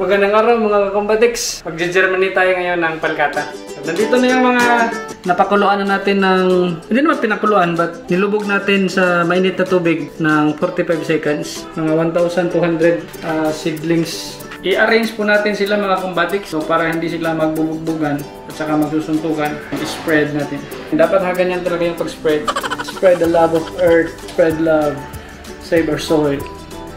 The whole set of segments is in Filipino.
Magandang araw mga kakombatics. Mag-germinate tayo ngayon ng palkata. At nandito na yung mga napakuluan na natin ng, hindi naman pinakuluan, but nilubog natin sa mainit na tubig ng 45 seconds. Mga 1,200 uh, seedlings. I-arrange po natin sila mga combatics so para hindi sila magbubugbugan at saka magsusuntukan. I-spread natin. Dapat ha ganyan talaga yung pag-spread. Spread the love of earth. Spread love. Save our soil.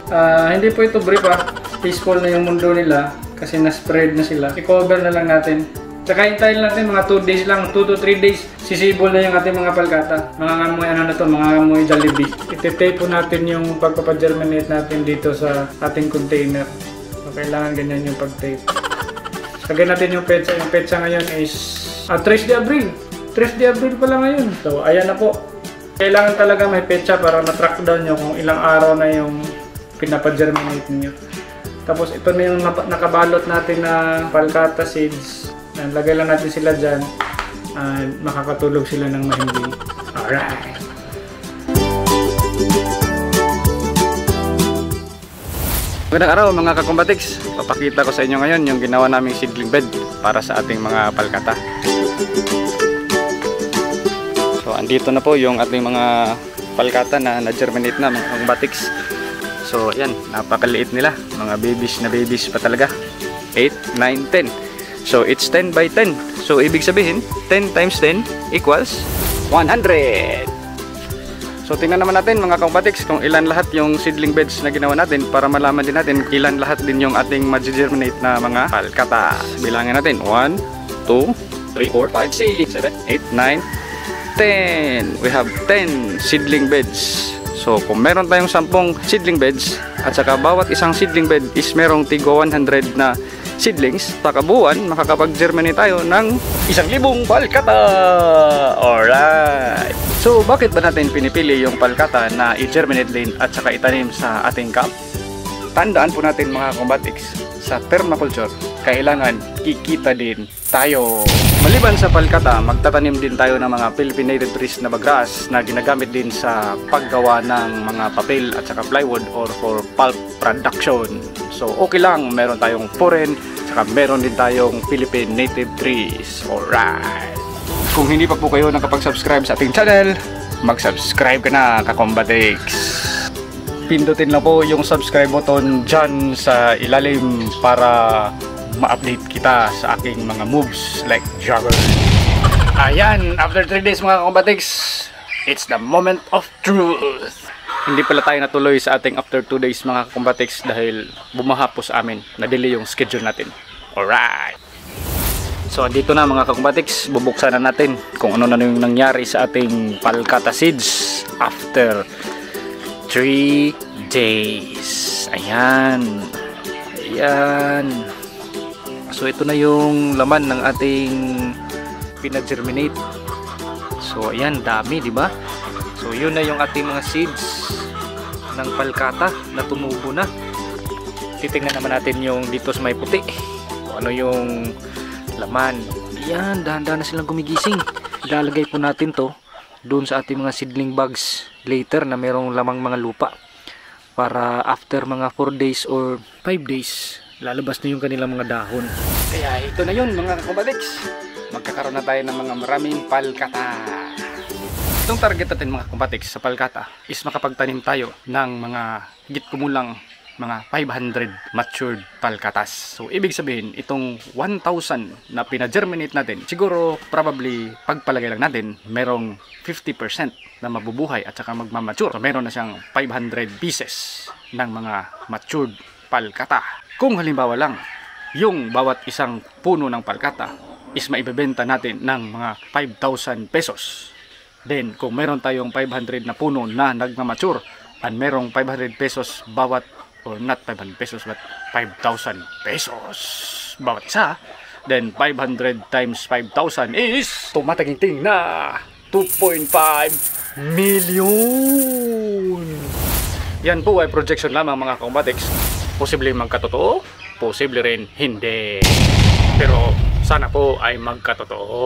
Ah, hindi po ito brief ah. Peaceful na yung mundo nila kasi na-spread na sila. I-cover na lang natin. Tsaka hintayin natin mga 2 days lang, 2 to 3 days, sisibol na yung ating mga palkata. Mga ngamoy ano na to, mga ngamoy Jollibee. Iti-tape po natin yung pagpapagerminate natin dito sa ating container. So, kailangan ganyan yung pag-tape. Lagyan natin yung petsa. Yung petsa ngayon is ah, 3 de Abril. 3 de Abril pala ngayon. So, ayan na po. Kailangan talaga may petsa para ma-track down nyo kung ilang araw na yung pinapagerminate nyo. Tapos ito na yung nakabalot natin na palkata seeds. Lagay lang natin sila dyan. Ah, makakatulog sila ng mahimbing. Alright! Magandang araw mga kakumbatiks. Papakita ko sa inyo ngayon yung ginawa naming seedling bed para sa ating mga palkata. So andito na po yung ating mga palkata na na-germinate na mga kakumbatiks. So yan, napakaliit nila. Mga babies na babies pa talaga. 8, 9, 10. So it's 10 by 10. So ibig sabihin, 10 times 10 equals 100. So tingnan naman natin mga kampatiks kung ilan lahat yung seedling beds na ginawa natin para malaman din natin ilan lahat din yung ating mag-germinate na mga palkata. Bilangin natin 1, 2, 3, 4, 5, 6, 7, 8, 9, 10. We have 10 seedling beds. So kung meron tayong 10 seedling beds at saka bawat isang seedling bed is merong tigo 100 na seedlings, takabuan, makakapag-germinate tayo ng isang libong palkata! Alright! So, bakit ba natin pinipili yung palkata na i-germinate din at saka itanim sa ating cup? Tandaan po natin mga combatics, sa permaculture, kailangan kikita din tayo. Maliban sa palkata, magtatanim din tayo ng mga Philippine native trees na bagras na ginagamit din sa paggawa ng mga papel at saka plywood or for pulp production. So okay lang, meron tayong foreign, saka meron din tayong Philippine native trees. Alright! Kung hindi pa po kayo nakapag-subscribe sa ating channel, mag-subscribe ka na, Kakombatix! Pindutin lang po yung subscribe button dyan sa ilalim para ma-update kita sa aking mga moves like jogger. Ayan, after 3 days mga Kakombatix, it's the moment of truth! Hindi pala tayo natuloy sa ating after 2 days mga Kakombatix dahil bumaha po sa amin, na-delay yung schedule natin. Alright! So andito na mga kakumbatiks, bubuksan na natin kung ano na yung nangyari sa ating palkata seeds after 3 days. Ayan. Ayan. So ito na yung laman ng ating pina-germinate. So ayan, dami, di ba? So yun na yung ating mga seeds ng palkata na tumubo na. Titingnan naman natin yung dito sa may puti. Kung ano yung laman. Yan, dahan-dahan na silang gumigising. Ilalagay po natin to doon sa ating mga seedling bags later na merong lamang mga lupa. Para after mga 4 days or 5 days, lalabas na yung kanilang mga dahon. Kaya ito na yun mga kabaliks. Magkakaroon na tayo ng mga maraming palkata. Itong target natin mga kumpatiks sa palkata is makapagtanim tayo ng mga higit kumulang mga 500 matured palkatas. So, ibig sabihin, itong 1,000 na pina-germinate natin, siguro, probably, pagpalagay lang natin, merong 50% na mabubuhay at saka magmamature. So, meron na siyang 500 pieces ng mga matured palkata. Kung halimbawa lang, yung bawat isang puno ng palkata is maibebenta natin ng mga 5,000 pesos. Then, kung meron tayong 500 na puno na nagmamature, and merong 500 pesos bawat or not 500 pesos but 5,000 pesos. Bawat isa. Then 500 times 5,000 is tumataginting na 2.5 million. Yan po ay projection lamang mga kaumatics posible magkatotoo posible rin hindi. Pero sana po ay magkatotoo.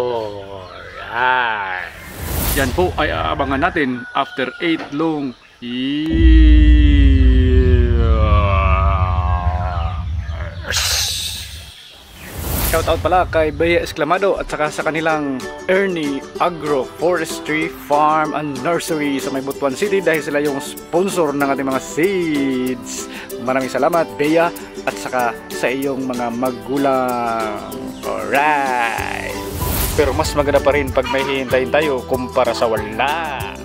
Alright. yan po ay aabangan natin after 8 long years Shoutout pala kay Bea Esclamado at saka sa kanilang Ernie Agro Forestry Farm and Nursery sa may Butuan City dahil sila yung sponsor ng ating mga seeds. Maraming salamat Bea at saka sa iyong mga magulang. Alright! Pero mas maganda pa rin pag may hihintayin tayo kumpara sa wala.